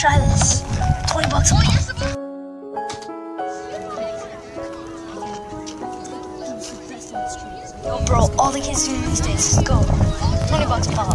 try this. 20 bucks pop. Yo, bro, all the kids doing these days. Let's go. 20 bucks a pop.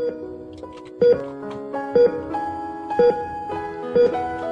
Thank you.